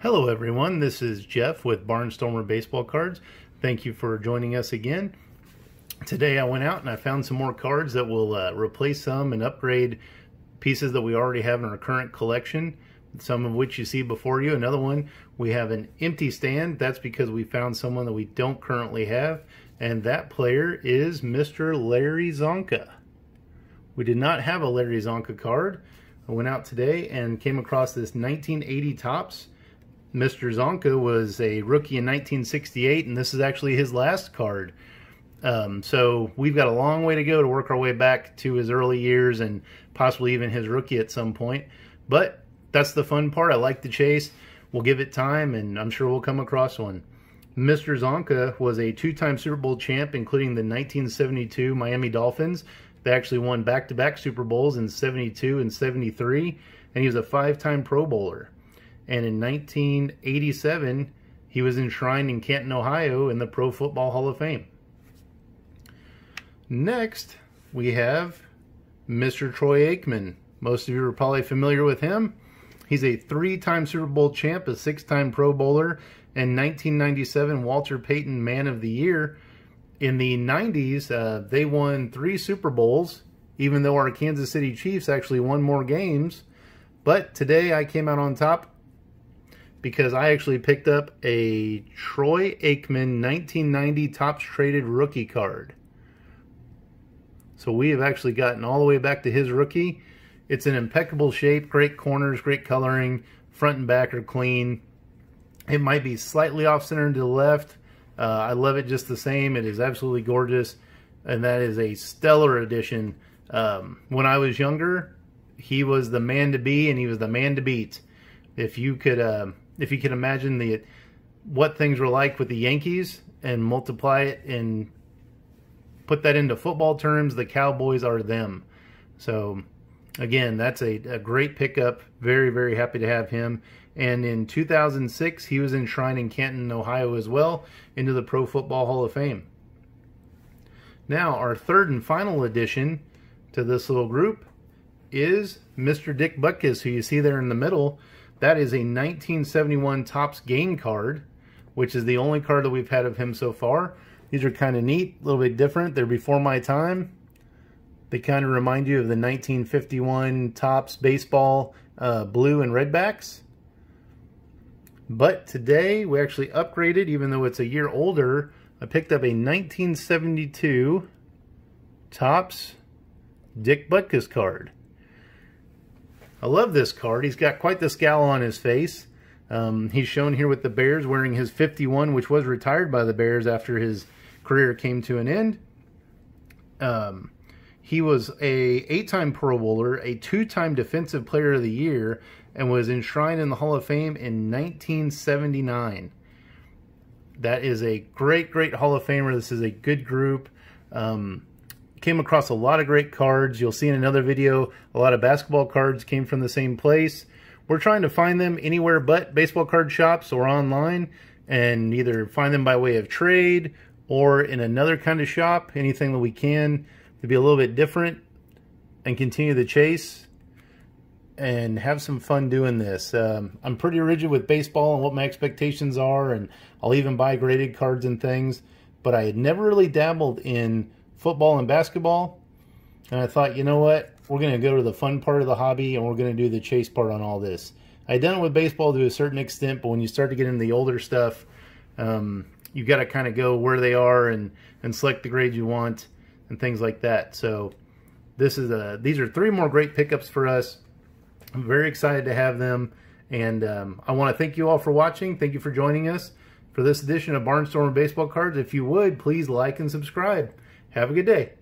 Hello everyone, this is Jeff with Barnstormer Baseball Cards. Thank you for joining us again. Today I went out and I found some more cards that will uh, replace some and upgrade pieces that we already have in our current collection, some of which you see before you. Another one, we have an empty stand. That's because we found someone that we don't currently have, and that player is Mr. Larry Csonka. We did not have a Larry Csonka card. I went out today and came across this 1980 Topps Mr. Csonka was a rookie in 1968, and this is actually his last card. Um, so we've got a long way to go to work our way back to his early years and possibly even his rookie at some point. But that's the fun part. I like the chase. We'll give it time, and I'm sure we'll come across one. Mr. Csonka was a two-time Super Bowl champ, including the 1972 Miami Dolphins. They actually won back-to-back -back Super Bowls in 72 and 73, and he was a five-time Pro Bowler and in 1987 he was enshrined in Canton, Ohio in the Pro Football Hall of Fame. Next, we have Mr. Troy Aikman. Most of you are probably familiar with him. He's a three-time Super Bowl champ, a six-time Pro Bowler, and 1997 Walter Payton Man of the Year. In the 90s, uh, they won three Super Bowls, even though our Kansas City Chiefs actually won more games. But today I came out on top because I actually picked up a Troy Aikman 1990 Topps Traded rookie card. So we have actually gotten all the way back to his rookie. It's an impeccable shape, great corners, great coloring, front and back are clean. It might be slightly off center to the left. Uh, I love it just the same. It is absolutely gorgeous. And that is a stellar addition. Um, when I was younger, he was the man to be and he was the man to beat. If you could uh, if you can imagine the what things were like with the Yankees and multiply it and put that into football terms, the Cowboys are them. So again, that's a, a great pickup. Very, very happy to have him. And in 2006, he was enshrined in Canton, Ohio as well into the Pro Football Hall of Fame. Now, our third and final addition to this little group is Mr. Dick Butkus, who you see there in the middle. That is a 1971 Topps game card, which is the only card that we've had of him so far. These are kind of neat, a little bit different. They're before my time. They kind of remind you of the 1951 Topps baseball uh, blue and red backs. But today we actually upgraded, even though it's a year older. I picked up a 1972 Topps Dick Butkus card. I love this card. He's got quite the scowl on his face. Um, he's shown here with the Bears wearing his 51, which was retired by the Bears after his career came to an end. Um, he was a eight-time Pro Bowler, a two-time Defensive Player of the Year, and was enshrined in the Hall of Fame in 1979. That is a great, great Hall of Famer. This is a good group. Um, came across a lot of great cards. You'll see in another video, a lot of basketball cards came from the same place. We're trying to find them anywhere but baseball card shops or online and either find them by way of trade or in another kind of shop, anything that we can to be a little bit different and continue the chase and have some fun doing this. Um, I'm pretty rigid with baseball and what my expectations are, and I'll even buy graded cards and things, but I had never really dabbled in football and basketball. And I thought, you know what? We're going to go to the fun part of the hobby and we're going to do the chase part on all this. I'd done it with baseball to a certain extent, but when you start to get into the older stuff, um, you've got to kind of go where they are and, and select the grade you want and things like that. So this is a, these are three more great pickups for us. I'm very excited to have them. And um, I want to thank you all for watching. Thank you for joining us for this edition of Barnstormer Baseball Cards. If you would, please like and subscribe. Have a good day.